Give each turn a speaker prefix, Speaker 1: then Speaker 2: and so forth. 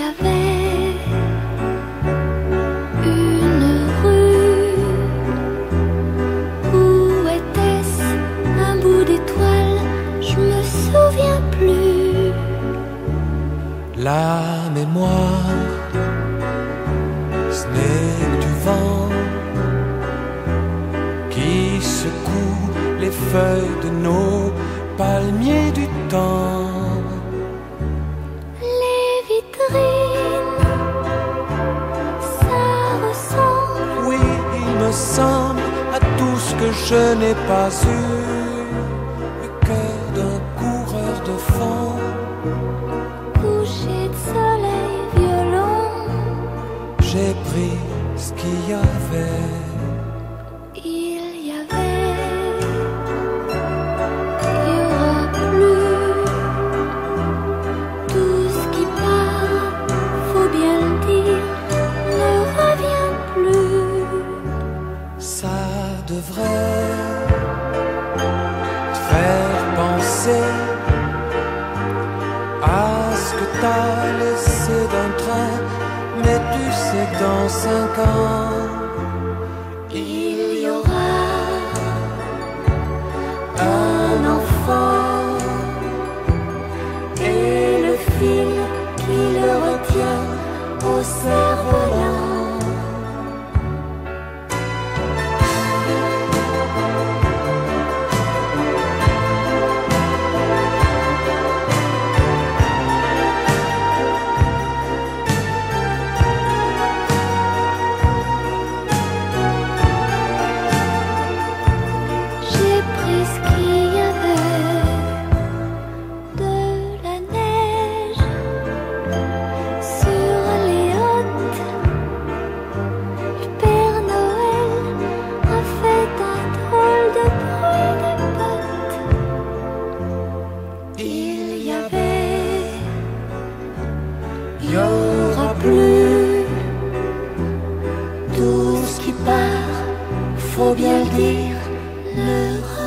Speaker 1: avait une rue. Où était-ce un bout d'étoile? Je me souviens plus.
Speaker 2: La mémoire, ce n'est que du vent qui secoue les feuilles de nos palmiers du temps. Il me semble à tout ce que je n'ai pas eu. Le cœur d'un coureur de fond.
Speaker 1: Coucher de soleil violent,
Speaker 2: J'ai pris ce qu'il y avait. À ce que t'as laissé d'un train. Mais tu sais dans cinq ans,
Speaker 1: Il y aura un enfant et le fil qui le retient au cerf-volant. Tout ce qui part, faut bien le dire.